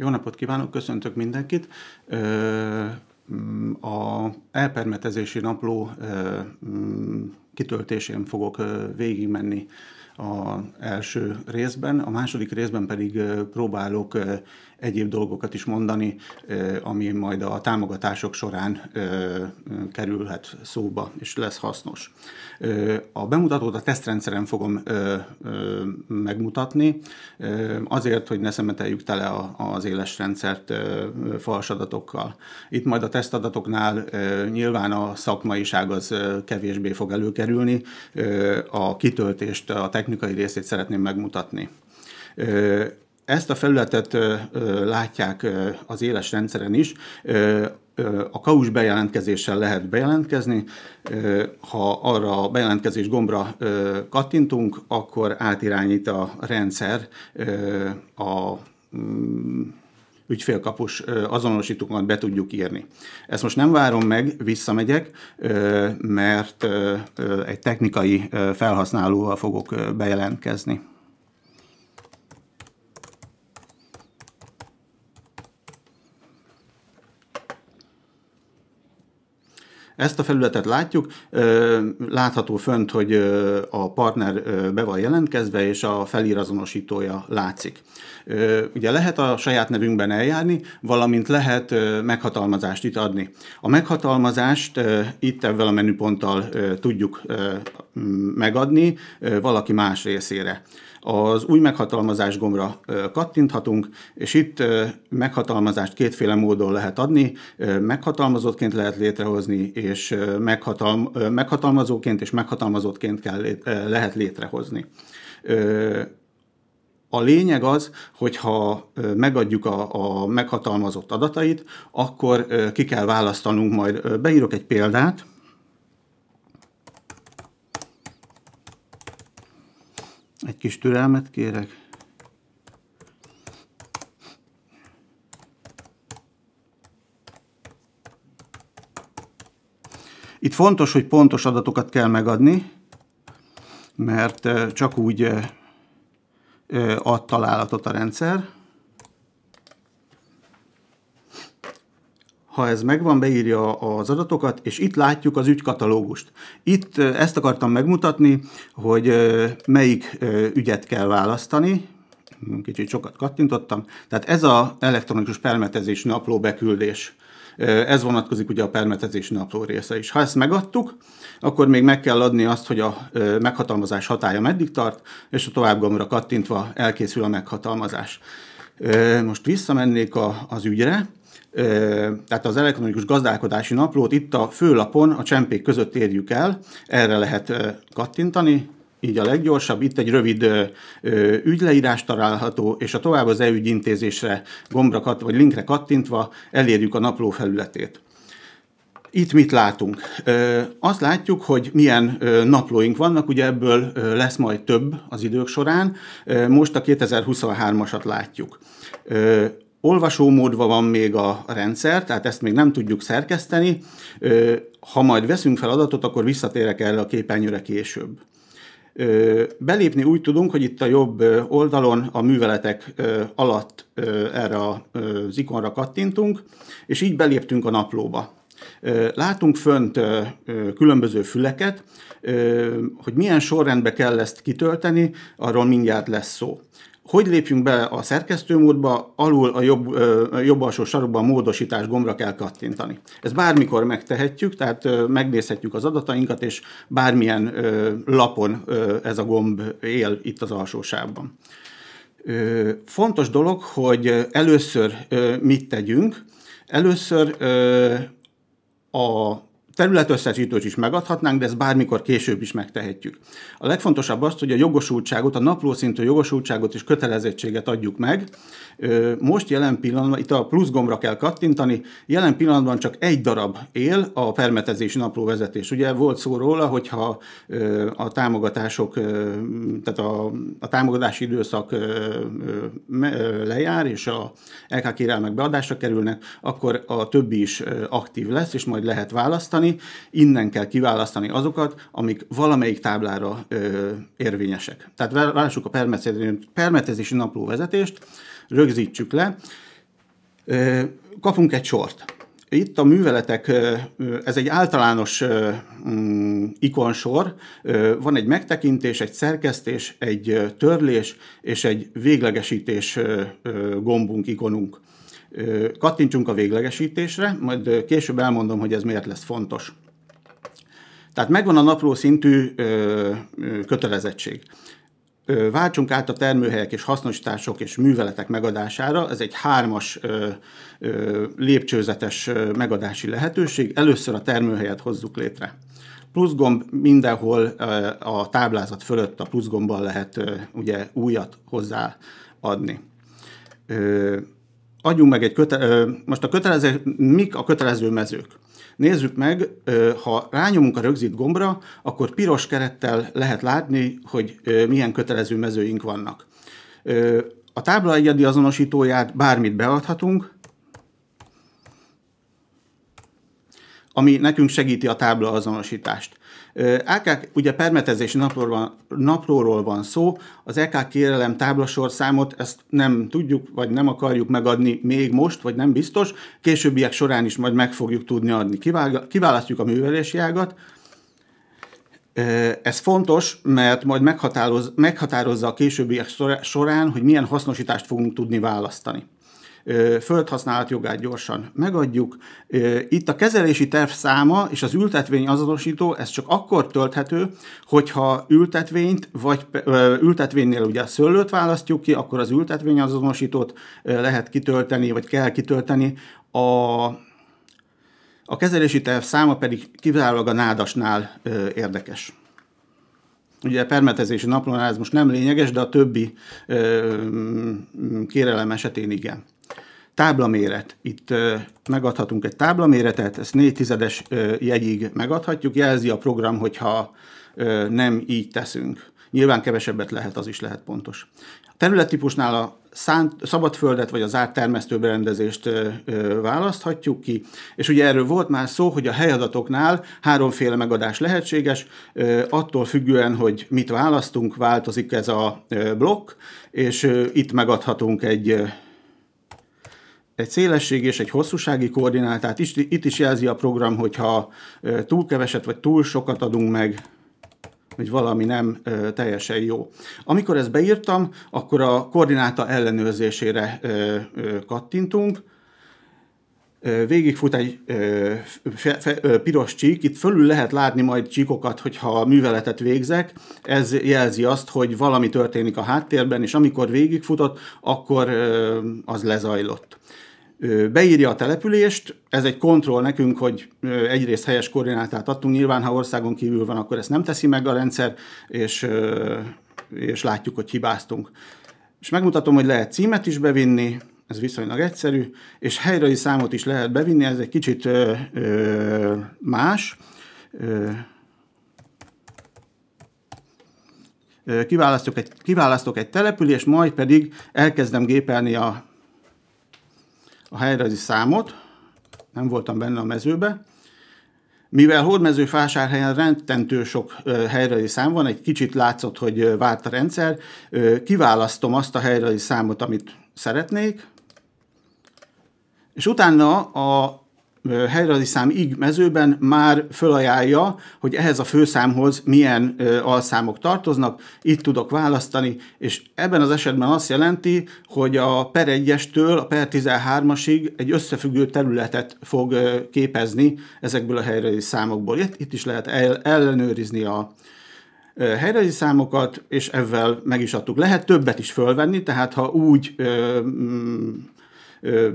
Jó napot kívánok, köszöntök mindenkit. A elpermetezési napló kitöltésén fogok végigmenni a első részben, a második részben pedig próbálok egyéb dolgokat is mondani, ami majd a támogatások során kerülhet szóba, és lesz hasznos. A bemutatót a tesztrendszeren fogom megmutatni, azért, hogy ne szemeteljük tele az éles rendszert fals adatokkal. Itt majd a tesztadatoknál nyilván a szakmaiság az kevésbé fog előkerülni, a kitöltést, a technikai részét szeretném megmutatni. Ezt a felületet látják az éles rendszeren is. A KAUS bejelentkezéssel lehet bejelentkezni. Ha arra a bejelentkezés gombra kattintunk, akkor átirányít a rendszer a mm, ügyfélkapus azonosítókat be tudjuk írni. Ezt most nem várom meg, visszamegyek, mert egy technikai felhasználóval fogok bejelentkezni. Ezt a felületet látjuk, látható fönt, hogy a partner be van jelentkezve, és a felírazonosítója látszik. Ugye lehet a saját nevünkben eljárni, valamint lehet meghatalmazást itt adni. A meghatalmazást itt ebben a menüponttal tudjuk megadni valaki más részére. Az új meghatalmazás gombra kattinthatunk, és itt meghatalmazást kétféle módon lehet adni, meghatalmazottként lehet létrehozni, és meghatalm, meghatalmazóként és meghatalmazottként kell, lehet létrehozni. A lényeg az, hogy ha megadjuk a, a meghatalmazott adatait, akkor ki kell választanunk majd, beírok egy példát, Egy kis türelmet kérek. Itt fontos, hogy pontos adatokat kell megadni, mert csak úgy ad találatot a rendszer. Ha ez megvan, beírja az adatokat, és itt látjuk az ügykatalógust. Itt ezt akartam megmutatni, hogy melyik ügyet kell választani, kicsit sokat kattintottam, tehát ez az elektronikus permetezés napló beküldés. Ez vonatkozik ugye a permetezés napló része is. Ha ezt megadtuk, akkor még meg kell adni azt, hogy a meghatalmazás hatája meddig tart, és a továbbgomra kattintva elkészül a meghatalmazás. Most visszamennék a, az ügyre, tehát az elektronikus gazdálkodási naplót itt a főlapon a csempék között érjük el, erre lehet kattintani, így a leggyorsabb. Itt egy rövid ügyleírás található, és a tovább az e-ügy gombra kat, vagy linkre kattintva elérjük a napló felületét. Itt mit látunk? Azt látjuk, hogy milyen naplóink vannak, ugye ebből lesz majd több az idők során. Most a 2023-asat látjuk olvasómódban van még a rendszer, tehát ezt még nem tudjuk szerkeszteni. Ha majd veszünk fel adatot, akkor visszatérek erre a képernyőre később. Belépni úgy tudunk, hogy itt a jobb oldalon a műveletek alatt erre az ikonra kattintunk, és így beléptünk a naplóba. Látunk fönt különböző füleket, hogy milyen sorrendbe kell ezt kitölteni, arról mindjárt lesz szó. Hogy lépjünk be a szerkesztőmódba, alul a jobb, a jobb alsó sarokban a módosítás gombra kell kattintani. Ez bármikor megtehetjük, tehát megnézhetjük az adatainkat, és bármilyen lapon ez a gomb él itt az alsó sávban. Fontos dolog, hogy először mit tegyünk. Először a területösszesítőt is megadhatnánk, de ezt bármikor később is megtehetjük. A legfontosabb az, hogy a jogosultságot, a naplószintű jogosultságot és kötelezettséget adjuk meg. Most jelen pillanatban, itt a plusz gombra kell kattintani, jelen pillanatban csak egy darab él a permetezési naplóvezetés. Ugye volt szó róla, hogyha a támogatások, tehát a, a támogatási időszak lejár, és a LK kérelmek beadásra kerülnek, akkor a többi is aktív lesz, és majd lehet választani választani, innen kell kiválasztani azokat, amik valamelyik táblára ö, érvényesek. Tehát lássuk a permetezési napló vezetést, rögzítsük le, Kapunk egy sort. Itt a műveletek, ez egy általános mm, ikonsor, van egy megtekintés, egy szerkesztés, egy törlés és egy véglegesítés gombunk, ikonunk. Kattintsunk a véglegesítésre, majd később elmondom, hogy ez miért lesz fontos. Tehát megvan a napló szintű kötelezettség váltsunk át a termőhelyek és hasznosítások és műveletek megadására. Ez egy hármas lépcsőzetes megadási lehetőség. Először a termőhelyet hozzuk létre. Pluszgomb mindenhol a táblázat fölött a pluszgombbal lehet ugye újat hozzáadni. Adjunk meg egy köte- most a kötelező, mik a kötelező mezők? Nézzük meg, ha rányomunk a rögzít gombra, akkor piros kerettel lehet látni, hogy milyen kötelező mezőink vannak. A tábla egyedi azonosítóját bármit beadhatunk, ami nekünk segíti a tábla azonosítást. AK ugye permetezési naplóról naplóról van szó, az EK kérelem táblasorszámot ezt nem tudjuk, vagy nem akarjuk megadni még most, vagy nem biztos, későbbiek során is majd meg fogjuk tudni adni. Kiválasztjuk a művelési ágat, ez fontos, mert majd meghatároz, meghatározza a későbbiek során, hogy milyen hasznosítást fogunk tudni választani földhasználat jogát gyorsan megadjuk. Itt a kezelési terv száma és az ültetvény azonosító, ez csak akkor tölthető, hogyha ültetvényt, vagy ültetvénynél ugye a szőlőt választjuk ki, akkor az ültetvény azonosítót lehet kitölteni, vagy kell kitölteni. A, a kezelési terv száma pedig kizárólag a nádasnál érdekes. Ugye a permetezési naplónál ez most nem lényeges, de a többi kérelem esetén igen. Táblaméret. Itt megadhatunk egy táblaméretet, ezt 4 tizedes jegyig megadhatjuk, jelzi a program, hogyha nem így teszünk. Nyilván kevesebbet lehet, az is lehet pontos. A területtípusnál a szánt, szabadföldet vagy az zárt termesztőberendezést választhatjuk ki, és ugye erről volt már szó, hogy a helyadatoknál háromféle megadás lehetséges, attól függően, hogy mit választunk, változik ez a blokk, és itt megadhatunk egy egy szélesség és egy hosszúsági koordinátát. Itt, is jelzi a program, hogyha túl keveset vagy túl sokat adunk meg, hogy valami nem teljesen jó. Amikor ezt beírtam, akkor a koordináta ellenőrzésére ö, ö, kattintunk. Végigfut egy piros csík, itt fölül lehet látni majd csíkokat, hogyha a műveletet végzek. Ez jelzi azt, hogy valami történik a háttérben, és amikor végigfutott, akkor az lezajlott beírja a települést, ez egy kontroll nekünk, hogy egyrészt helyes koordinátát adtunk, nyilván ha országon kívül van, akkor ezt nem teszi meg a rendszer, és, és látjuk, hogy hibáztunk. És megmutatom, hogy lehet címet is bevinni, ez viszonylag egyszerű, és helyrei számot is lehet bevinni, ez egy kicsit ö, ö, más. Ö, kiválasztok egy, kiválasztok egy települést, majd pedig elkezdem gépelni a a helyrajzi számot, nem voltam benne a mezőbe, mivel Hódmező vásárhelyen rendtentő sok helyrajzi szám van, egy kicsit látszott, hogy várt a rendszer, kiválasztom azt a helyrajzi számot, amit szeretnék, és utána a helyrajzi szám ig mezőben már fölajánlja, hogy ehhez a főszámhoz milyen alszámok tartoznak, itt tudok választani, és ebben az esetben azt jelenti, hogy a per 1-estől a per 13-asig egy összefüggő területet fog képezni ezekből a helyrajzi számokból. Itt, itt is lehet el, ellenőrizni a, helyrajzi számokat, és ezzel meg is adtuk. Lehet többet is fölvenni, tehát ha úgy ö,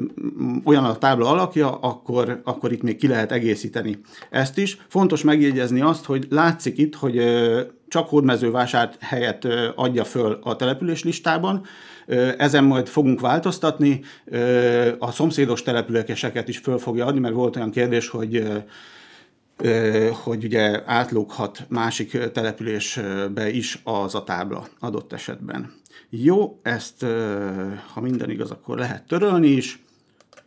olyan a tábla alakja, akkor, akkor itt még ki lehet egészíteni ezt is. Fontos megjegyezni azt, hogy látszik itt, hogy ö, csak hódmezővásárt helyet adja föl a település listában, ezen majd fogunk változtatni, a szomszédos településeket is föl fogja adni, mert volt olyan kérdés, hogy hogy ugye átlóghat másik településbe is az a tábla adott esetben. Jó, ezt ha minden igaz, akkor lehet törölni is.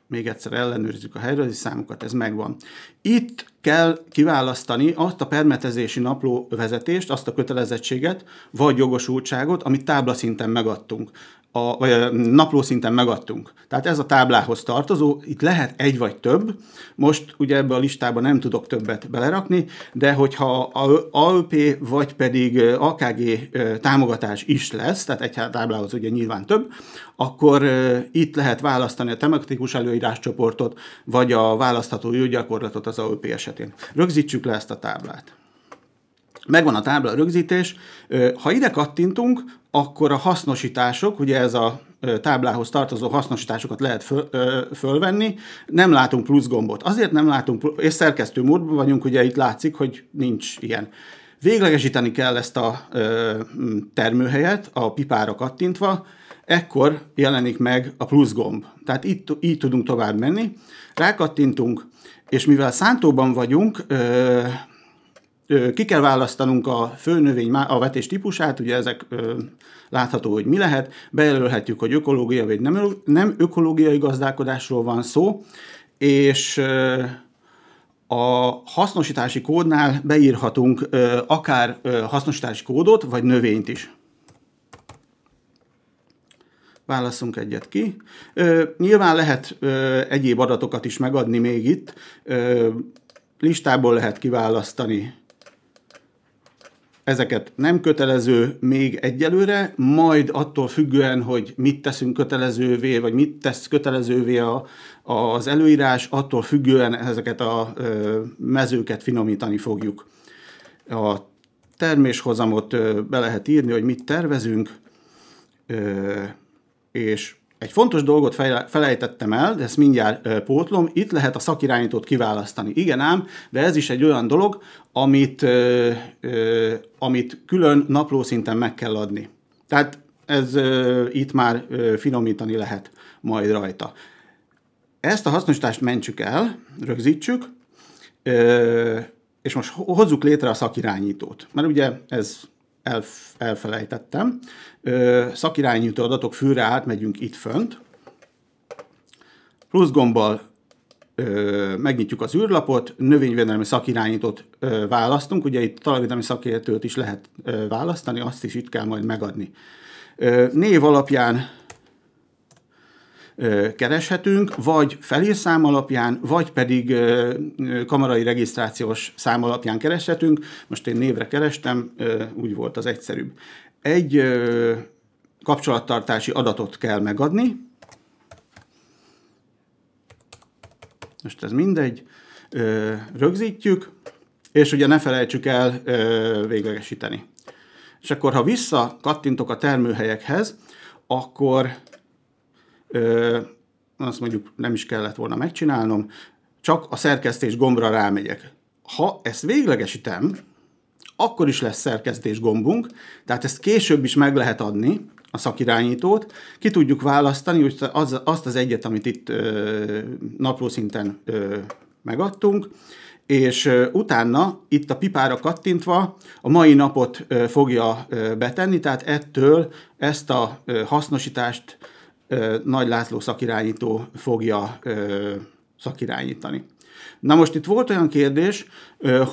Még egyszer ellenőrizzük a helyrajzi számokat, ez megvan. Itt kell kiválasztani azt a permetezési napló vezetést, azt a kötelezettséget, vagy jogosultságot, amit táblaszinten megadtunk. a, vagy a napló szinten megadtunk. Tehát ez a táblához tartozó, itt lehet egy vagy több, most ugye ebbe a listába nem tudok többet belerakni, de hogyha AOP vagy pedig AKG támogatás is lesz, tehát egy táblához ugye nyilván több, akkor itt lehet választani a tematikus előíráscsoportot, vagy a választható gyakorlatot az AOP esetén. Rögzítsük le ezt a táblát. Megvan a tábla rögzítés. Ha ide kattintunk, akkor a hasznosítások, ugye ez a táblához tartozó hasznosításokat lehet föl, fölvenni, nem látunk plusz gombot. Azért nem látunk, és szerkesztő módban vagyunk, ugye itt látszik, hogy nincs ilyen. Véglegesíteni kell ezt a termőhelyet a pipára kattintva, ekkor jelenik meg a plusz gomb. Tehát itt, így tudunk tovább menni. Rákattintunk, és mivel szántóban vagyunk, ki kell választanunk a főnövény, a vetés típusát, ugye ezek látható, hogy mi lehet, bejelölhetjük, hogy ökológiai vagy nem, nem ökológiai gazdálkodásról van szó, és a hasznosítási kódnál beírhatunk akár hasznosítási kódot, vagy növényt is. Válasszunk egyet ki. Nyilván lehet egyéb adatokat is megadni még itt. Listából lehet kiválasztani ezeket nem kötelező még egyelőre, majd attól függően, hogy mit teszünk kötelezővé, vagy mit tesz kötelezővé a, az előírás, attól függően ezeket a mezőket finomítani fogjuk. A terméshozamot be lehet írni, hogy mit tervezünk, és egy fontos dolgot felejtettem el, de ezt mindjárt pótlom, itt lehet a szakirányítót kiválasztani. Igen ám, de ez is egy olyan dolog, amit, amit külön napló szinten meg kell adni. Tehát ez itt már finomítani lehet majd rajta. Ezt a hasznosítást mentsük el, rögzítsük, és most hozzuk létre a szakirányítót. Mert ugye ez elf, elfelejtettem. Ö, szakirányító adatok fűre átmegyünk itt fönt. Plusz gombbal ö, megnyitjuk az űrlapot, növényvédelmi szakirányítót ö, választunk, ugye itt talajvédelmi szakértőt is lehet ö, választani, azt is itt kell majd megadni. Ö, név alapján kereshetünk, vagy felírszám alapján, vagy pedig kamarai regisztrációs szám alapján kereshetünk. Most én névre kerestem, úgy volt az egyszerűbb. Egy kapcsolattartási adatot kell megadni. Most ez mindegy. Rögzítjük, és ugye ne felejtsük el véglegesíteni. És akkor, ha vissza kattintok a termőhelyekhez, akkor ö, azt mondjuk nem is kellett volna megcsinálnom, csak a szerkesztés gombra rámegyek. Ha ezt véglegesítem, akkor is lesz szerkesztés gombunk, tehát ezt később is meg lehet adni, a szakirányítót, ki tudjuk választani hogy az, azt az egyet, amit itt ö, naplószinten ö, megadtunk, és ö, utána itt a pipára kattintva a mai napot ö, fogja ö, betenni, tehát ettől ezt a ö, hasznosítást nagy László szakirányító fogja szakirányítani. Na most itt volt olyan kérdés,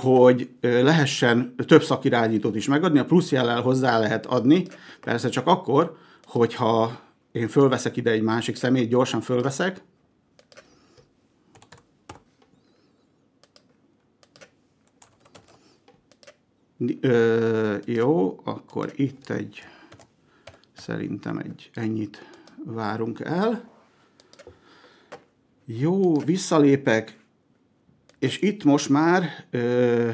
hogy lehessen több szakirányítót is megadni, a plusz jellel hozzá lehet adni, persze csak akkor, hogyha én fölveszek ide egy másik személyt, gyorsan fölveszek, Ö, jó, akkor itt egy, szerintem egy ennyit várunk el. Jó, visszalépek, és itt most már ö,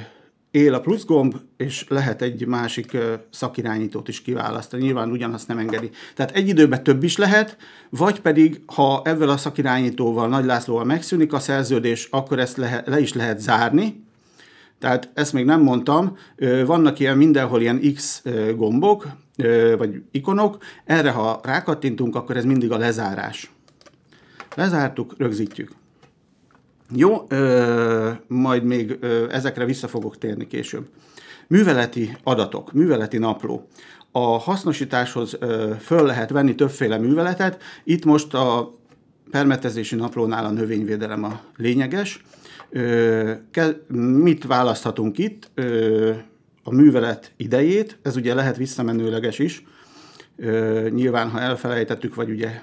él a plusz gomb, és lehet egy másik ö, szakirányítót is kiválasztani. Nyilván ugyanazt nem engedi. Tehát egy időben több is lehet, vagy pedig, ha ezzel a szakirányítóval, Nagy Lászlóval megszűnik a szerződés, akkor ezt le, le is lehet zárni, tehát ezt még nem mondtam, vannak ilyen mindenhol ilyen X gombok, vagy ikonok, erre ha rákattintunk, akkor ez mindig a lezárás. Lezártuk, rögzítjük. Jó, majd még ezekre vissza fogok térni később. Műveleti adatok, műveleti napló. A hasznosításhoz föl lehet venni többféle műveletet. Itt most a permetezési naplónál a növényvédelem a lényeges. Mit választhatunk itt? A művelet idejét, ez ugye lehet visszamenőleges is, nyilván, ha elfelejtettük, vagy ugye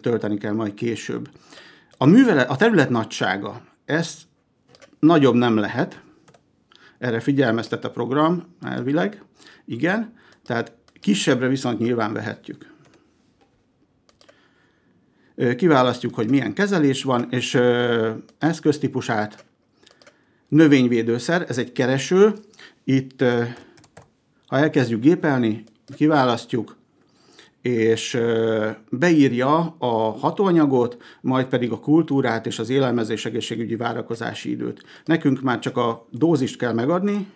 tölteni kell majd később. A, művelet, a terület nagysága, ez nagyobb nem lehet, erre figyelmeztet a program elvileg, igen, tehát kisebbre viszont nyilván vehetjük. Kiválasztjuk, hogy milyen kezelés van, és eszköztípusát, növényvédőszer, ez egy kereső, itt ha elkezdjük gépelni, kiválasztjuk, és beírja a hatóanyagot, majd pedig a kultúrát és az élelmezés egészségügyi várakozási időt. Nekünk már csak a dózist kell megadni,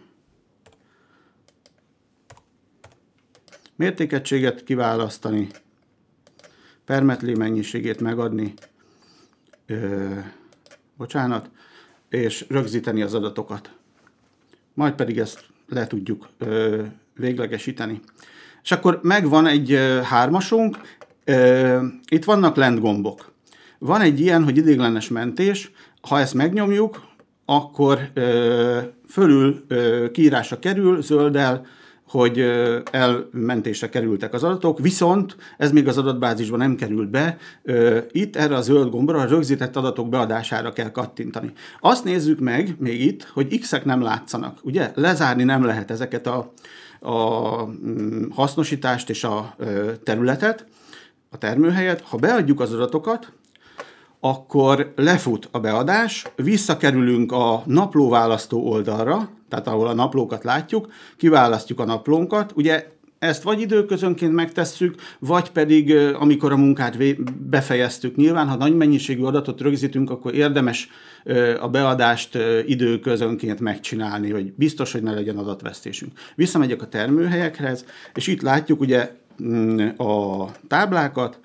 mértékegységet kiválasztani, permetli mennyiségét megadni, ö, bocsánat, és rögzíteni az adatokat. Majd pedig ezt le tudjuk ö, véglegesíteni. És akkor megvan egy hármasunk, itt vannak lent gombok. Van egy ilyen, hogy idéglenes mentés, ha ezt megnyomjuk, akkor fölül ö, kiírásra kerül zölddel, hogy elmentésre kerültek az adatok, viszont ez még az adatbázisban nem került be. Itt erre a zöld gombra a rögzített adatok beadására kell kattintani. Azt nézzük meg még itt, hogy x-ek nem látszanak. Ugye lezárni nem lehet ezeket a, a mm, hasznosítást és a területet, a termőhelyet. Ha beadjuk az adatokat, akkor lefut a beadás, visszakerülünk a naplóválasztó oldalra, tehát ahol a naplókat látjuk, kiválasztjuk a naplónkat, ugye ezt vagy időközönként megtesszük, vagy pedig amikor a munkát befejeztük. Nyilván, ha nagy mennyiségű adatot rögzítünk, akkor érdemes a beadást időközönként megcsinálni, hogy biztos, hogy ne legyen adatvesztésünk. Visszamegyek a termőhelyekhez, és itt látjuk ugye mm, a táblákat,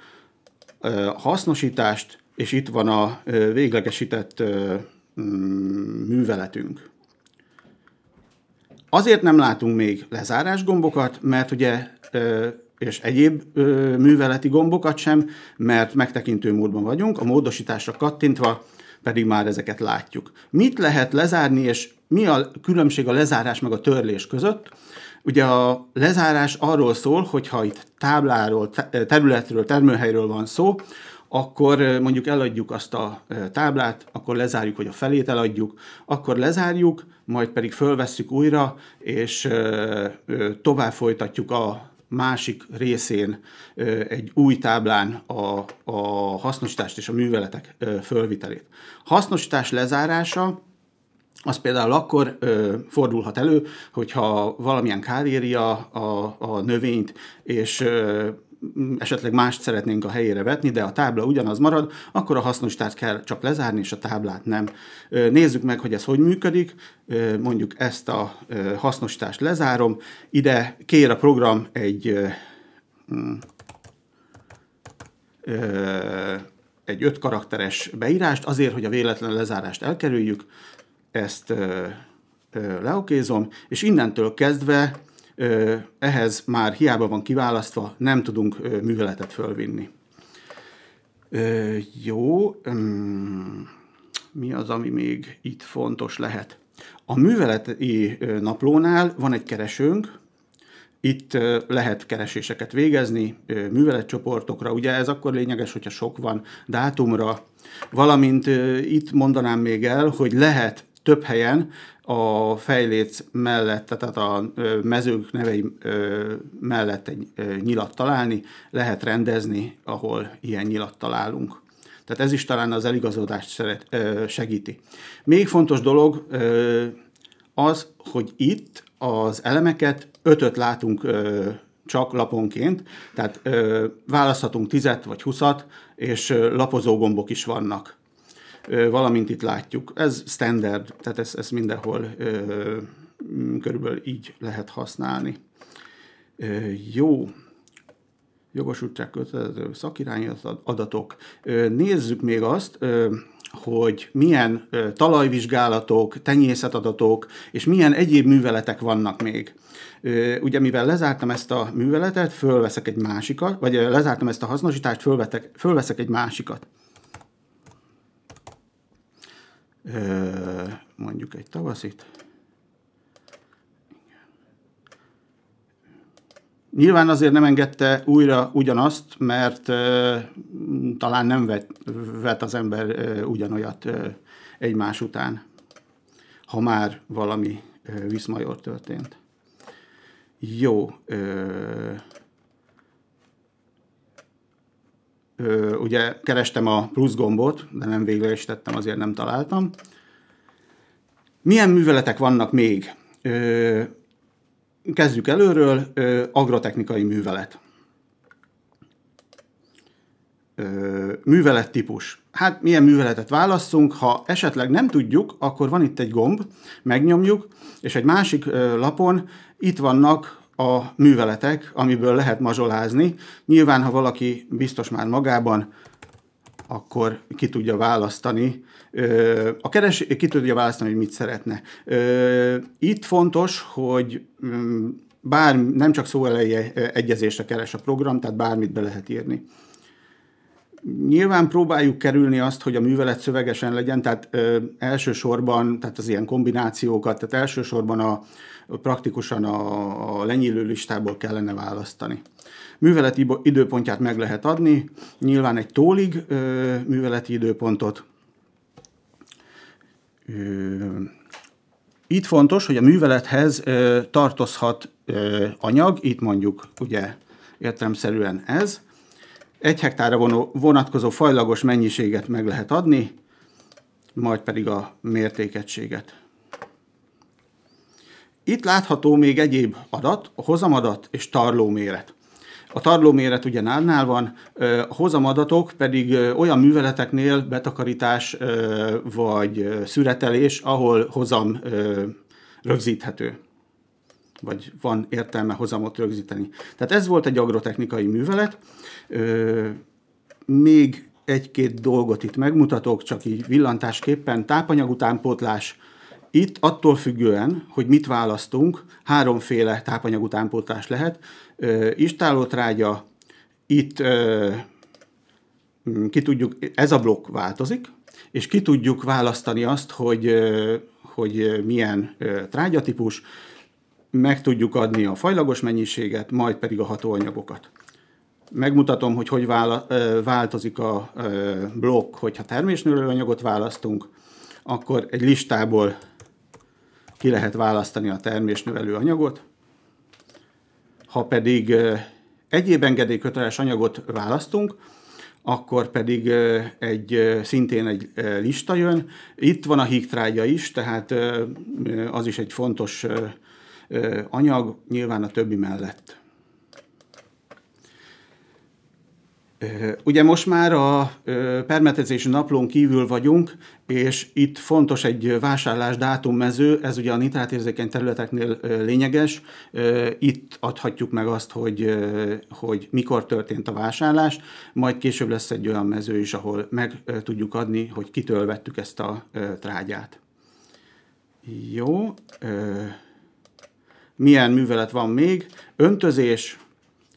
hasznosítást, és itt van a véglegesített mm, műveletünk. Azért nem látunk még lezárás gombokat, mert ugye és egyéb műveleti gombokat sem, mert megtekintő módban vagyunk, a módosításra kattintva pedig már ezeket látjuk. Mit lehet lezárni, és mi a különbség a lezárás meg a törlés között? Ugye a lezárás arról szól, hogyha itt tábláról, területről, termőhelyről van szó, akkor mondjuk eladjuk azt a táblát, akkor lezárjuk, hogy a felét eladjuk, akkor lezárjuk, majd pedig fölvesszük újra, és tovább folytatjuk a másik részén egy új táblán a, a hasznosítást és a műveletek fölvitelét. Hasznosítás lezárása az például akkor ö, fordulhat elő, hogyha valamilyen kár éri a, a, a növényt, és ö, esetleg mást szeretnénk a helyére vetni, de a tábla ugyanaz marad, akkor a hasznosítást kell csak lezárni, és a táblát nem. Nézzük meg, hogy ez hogy működik. Mondjuk ezt a hasznosítást lezárom. Ide kér a program egy mm, egy öt karakteres beírást, azért, hogy a véletlen lezárást elkerüljük. Ezt leokézom, és innentől kezdve ehhez már hiába van kiválasztva, nem tudunk műveletet fölvinni. Jó, mi az, ami még itt fontos lehet? A műveleti naplónál van egy keresőnk, itt lehet kereséseket végezni, műveletcsoportokra, ugye ez akkor lényeges, hogyha sok van, dátumra, valamint itt mondanám még el, hogy lehet több helyen a fejléc mellett, tehát a mezők nevei mellett egy nyilat találni, lehet rendezni, ahol ilyen nyilat találunk. Tehát ez is talán az eligazódást szeret, segíti. Még fontos dolog az, hogy itt az elemeket ötöt látunk csak laponként, tehát választhatunk tizet vagy huszat, és lapozó gombok is vannak valamint itt látjuk. Ez standard, tehát ezt, ezt mindenhol körülbelül így lehet használni. Jó, jogosultság kötelező szakirányi adatok. Nézzük még azt, hogy milyen talajvizsgálatok, tenyészetadatok és milyen egyéb műveletek vannak még. Ugye mivel lezártam ezt a műveletet, fölveszek egy másikat, vagy lezártam ezt a hasznosítást, fölvetek, fölveszek egy másikat mondjuk egy tavaszit. Nyilván azért nem engedte újra ugyanazt, mert talán nem vet, vet az ember ugyanolyat egymás után, ha már valami viszmajor történt. Jó. Ö, ugye kerestem a plusz gombot, de nem véglegesítettem, azért nem találtam. Milyen műveletek vannak még? Kezdjük előről, agrotechnikai művelet. Művelet típus. Hát milyen műveletet válasszunk, ha esetleg nem tudjuk, akkor van itt egy gomb, megnyomjuk, és egy másik lapon itt vannak a műveletek, amiből lehet mazsolázni. Nyilván, ha valaki biztos már magában, akkor ki tudja választani, a keres ki tudja választani, hogy mit szeretne. Itt fontos, hogy mm, bár nem csak szó eleje egyezésre keres a program, tehát bármit be lehet írni. Nyilván próbáljuk kerülni azt, hogy a művelet szövegesen legyen, tehát ö, elsősorban, tehát az ilyen kombinációkat, tehát elsősorban a, praktikusan a, a lenyílő listából kellene választani. Műveleti időpontját meg lehet adni, nyilván egy tólig ö, műveleti időpontot. Ö, itt fontos, hogy a művelethez ö, tartozhat ö, anyag, itt mondjuk ugye értelemszerűen ez, egy hektárra vonatkozó fajlagos mennyiséget meg lehet adni, majd pedig a mértékegységet. Itt látható még egyéb adat, a hozamadat és tarlóméret. A tarlóméret ugye nálnál van, a hozamadatok pedig olyan műveleteknél betakarítás vagy szüretelés, ahol hozam rögzíthető vagy van értelme hozamot rögzíteni. Tehát ez volt egy agrotechnikai művelet. Még egy-két dolgot itt megmutatok, csak így villantásképpen. Tápanyag utánpótlás. Itt attól függően, hogy mit választunk, háromféle tápanyag utánpótlás lehet. Istálótrágya, itt ki tudjuk, ez a blokk változik, és ki tudjuk választani azt, hogy, hogy milyen trágyatípus, meg tudjuk adni a fajlagos mennyiséget, majd pedig a hatóanyagokat. Megmutatom, hogy hogy változik a blokk, hogyha termésnövőanyagot választunk, akkor egy listából ki lehet választani a termésnövelő anyagot. Ha pedig egyéb engedélyköteles anyagot választunk, akkor pedig egy, szintén egy lista jön. Itt van a hígtrágya is, tehát az is egy fontos anyag, nyilván a többi mellett. Ugye most már a permetezési naplón kívül vagyunk, és itt fontos egy vásárlás dátummező, ez ugye a nitrátérzékeny területeknél lényeges. Itt adhatjuk meg azt, hogy, hogy mikor történt a vásárlás, majd később lesz egy olyan mező is, ahol meg tudjuk adni, hogy kitől vettük ezt a trágyát. Jó milyen művelet van még. Öntözés,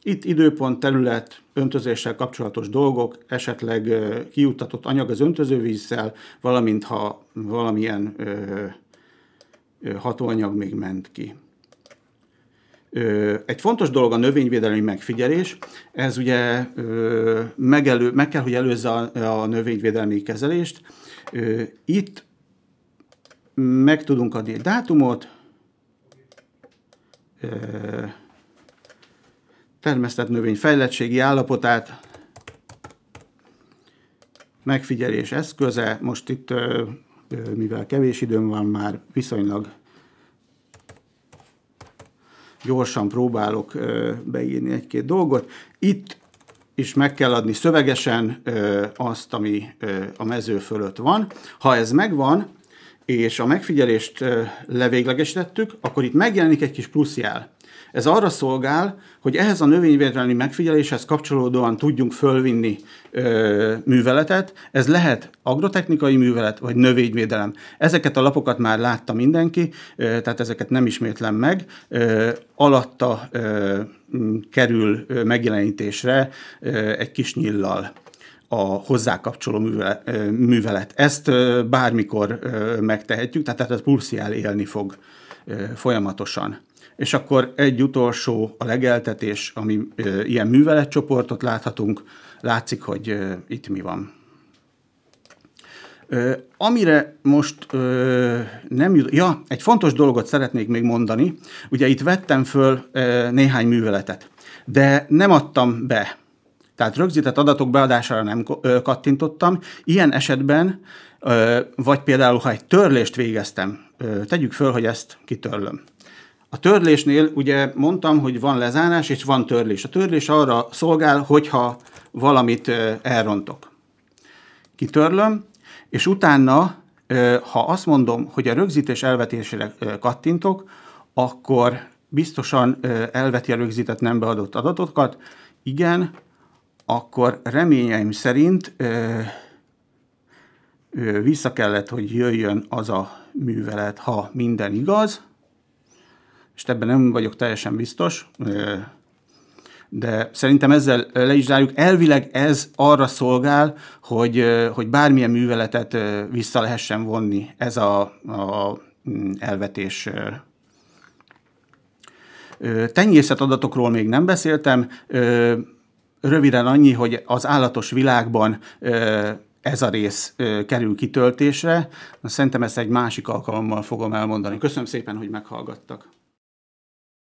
itt időpont, terület, öntözéssel kapcsolatos dolgok, esetleg kiuttatott anyag az öntözővízszel, valamint ha valamilyen ö, ö, hatóanyag még ment ki. Ö, egy fontos dolog a növényvédelmi megfigyelés, ez ugye ö, megelő, meg kell, hogy előzze a, a növényvédelmi kezelést. Ö, itt meg tudunk adni egy dátumot, termesztett növény fejlettségi állapotát, megfigyelés eszköze. Most itt, mivel kevés időm van, már viszonylag gyorsan próbálok beírni egy-két dolgot. Itt is meg kell adni szövegesen azt, ami a mező fölött van. Ha ez megvan, és a megfigyelést levéglegesítettük, akkor itt megjelenik egy kis pluszjel. Ez arra szolgál, hogy ehhez a növényvédelmi megfigyeléshez kapcsolódóan tudjunk fölvinni ö, műveletet. Ez lehet agrotechnikai művelet, vagy növényvédelem. Ezeket a lapokat már látta mindenki, ö, tehát ezeket nem ismétlem meg. Ö, alatta ö, kerül megjelenítésre ö, egy kis nyillal a hozzá kapcsoló művelet. Ezt bármikor megtehetjük, tehát ez pulsziál élni fog folyamatosan. És akkor egy utolsó, a legeltetés, ami ilyen műveletcsoportot láthatunk, látszik, hogy itt mi van. Amire most nem jut... Ja, egy fontos dolgot szeretnék még mondani. Ugye itt vettem föl néhány műveletet, de nem adtam be. Tehát rögzített adatok beadására nem kattintottam. Ilyen esetben, vagy például, ha egy törlést végeztem, tegyük föl, hogy ezt kitörlöm. A törlésnél ugye mondtam, hogy van lezárás és van törlés. A törlés arra szolgál, hogyha valamit elrontok. Kitörlöm, és utána, ha azt mondom, hogy a rögzítés elvetésére kattintok, akkor biztosan elveti a rögzített nem beadott adatokat. Igen, akkor reményeim szerint vissza kellett, hogy jöjjön az a művelet, ha minden igaz, és ebben nem vagyok teljesen biztos, de szerintem ezzel le is zárjuk. Elvileg ez arra szolgál, hogy, hogy bármilyen műveletet vissza lehessen vonni ez a, a mm, elvetés. Tenyészet adatokról még nem beszéltem. Röviden annyi, hogy az állatos világban ez a rész kerül kitöltésre. Szerintem ezt egy másik alkalommal fogom elmondani. Köszönöm szépen, hogy meghallgattak.